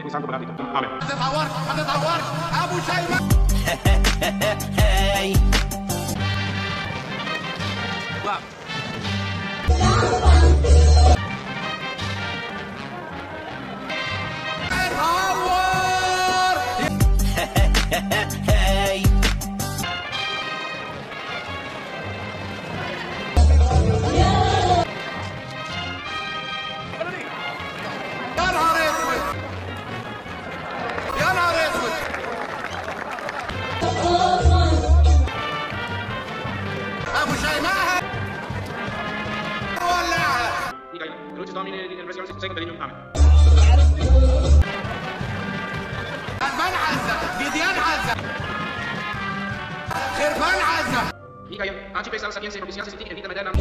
ikut campur berarti. itu. Amin. Ada tawar, ada tawar, Abu Syaibah. in versione second delirium. Amen. خربان عزة جديان عزة خربان عزة Dica io. Anci pensa alla sapienza e proficienza scientifica in vita moderna.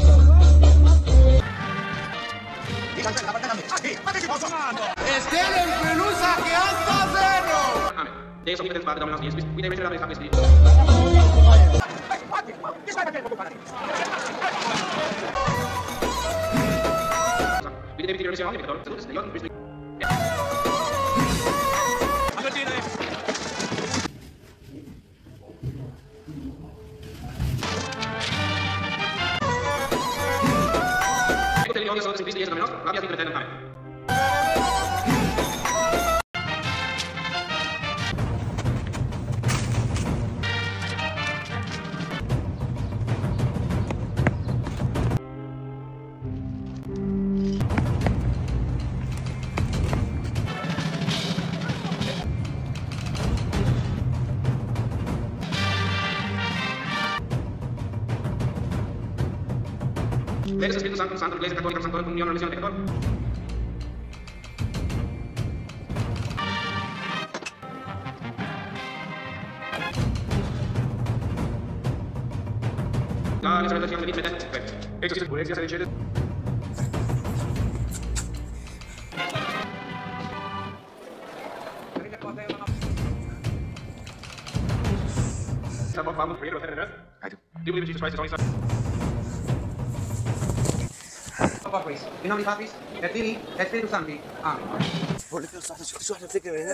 استلم فلوسك يا اسطى زيرو Amen. Deus omnipotens Pater Dominus Jesus Christus, qui deve ricevere la Spiritus. Vi devi devleti görevlisi alıyor kadar. Sınıf üstünde yardım güçlü. Ekotelin Desde el Espíritu Santo, Santo, Iglesia Católica, Santo, di la Misión de Católica. La representación de mi meta, hechos y purezas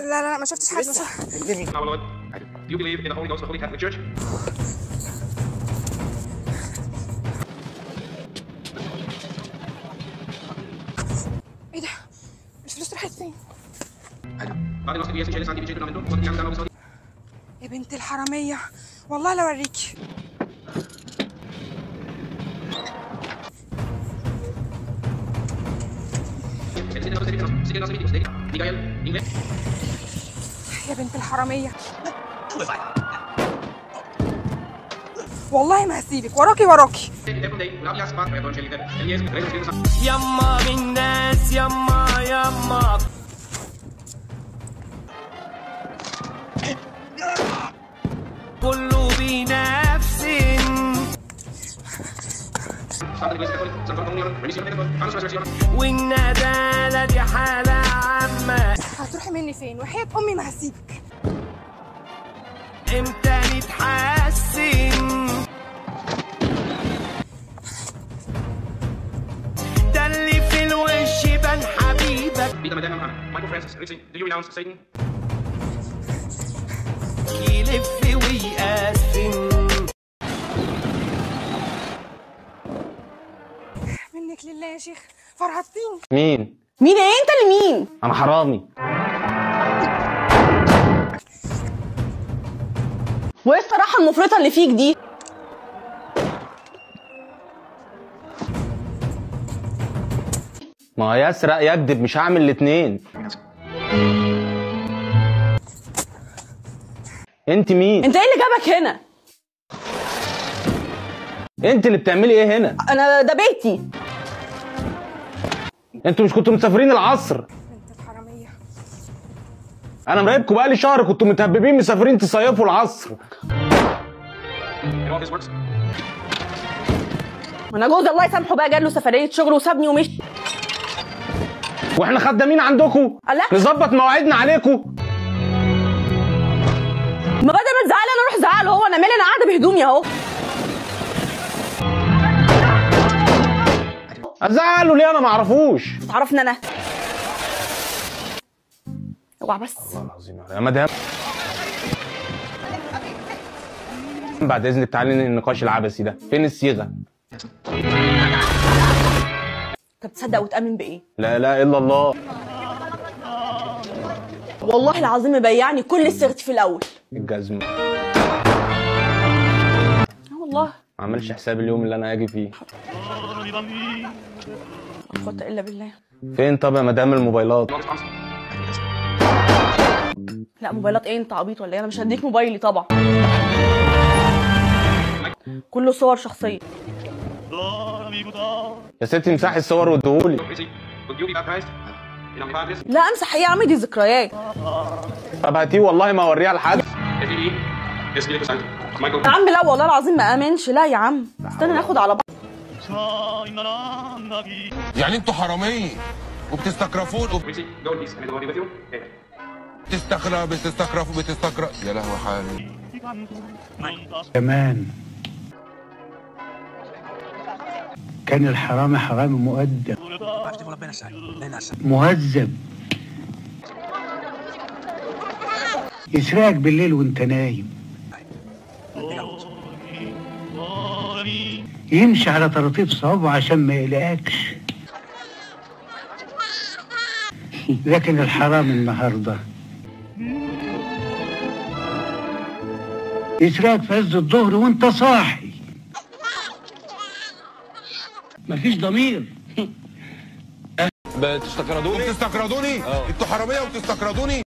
لا لا لا ما شفتش حاجة Our Lord, I do. Do you believe in the Holy Ghost, the Holy Catholic Church? إيه ده الفلوس راحت فين I do. Padre nostro qui يا بنت الحرامية. والله ما هسيبك. وراكي وراكي. يما من ناس يما يما. كله والندالة دي حالة عامة هتروحي مني فين وحياة أمي ما هسيبك إمتى نتحسن ده اللي في الوش بان حبيبك Vita Medernam, Amen. Michael Francis, Ritchie, do you renounce Satan? منك لله يا شيخ. فرهطتيني مين؟ مين؟ إيه أنت اللي مين؟ أنا حرامي. وإيه الصراحة المفرطة اللي فيك دي؟ ما هو يسرق يكذب مش هعمل الاتنين. أنت مين؟ أنت إيه اللي جابك هنا؟ أنت اللي بتعملي إيه هنا؟ أنا ده بيتي. أنتوا مش كنتوا مسافرين العصر؟ بنت الحرامية. أنا مراقبكم بقالي شهر كنتوا متهببين مسافرين تصيفوا العصر. In all his works, وأنا جوز الله يسامحه بقى جات له سفرية شغل وسابني ومشي. وإحنا خدامين عندكم؟ الله. نظبط مواعيدنا عليكم. ما بدل ما تزعلي أنا أروح زعله هو أنا مالي؟ أنا قاعدة بهدومي اهو. ازعله ليه؟ أنا معرفوش تعرفني أنا. اوعى بس. والله العظيم يا مدام. بعد اذنك تعالي النقاش العبثي ده. فين الصيغة؟ انت بتصدق وتأمن بإيه؟ لا إله إلا الله. والله العظيم مبيعني كل صيغتي في الأول. الجزمة. آه والله. ما عملش حساب اليوم اللي أنا هاجي فيه. قوه إلا بالله. فين طب يا مدام الموبايلات؟ لا موبايلات إيه؟ أنت عبيط ولا إيه؟ أنا مش هديك موبايلي طبعا. كله صور شخصية. يا ستي امسحي الصور واديهولي. Patris, لا امسح. إيه يا عم دي ذكريات. طب هاتيه والله ما اوريها لحد. يا عم لا والله العظيم ما آمنش. لا يا عم. استنى ناخد على بعض. يعني أنتوا حراميه وبتستكرفون. وبتستكرف بتستكرفوا بتستكرف يا لهوي حالي. زمان كان الحرامي حرامي مؤدب. مهذب. يسرقك بالليل وانت نايم. يمشي على طراطيف صوابعه عشان ما يقلقكش لكن الحرام النهارده. يسرقك في عز الظهر وأنت صاحي. مفيش ضمير. بتستكردوني بتستكردوني أنتوا حرامية وبتستكردوني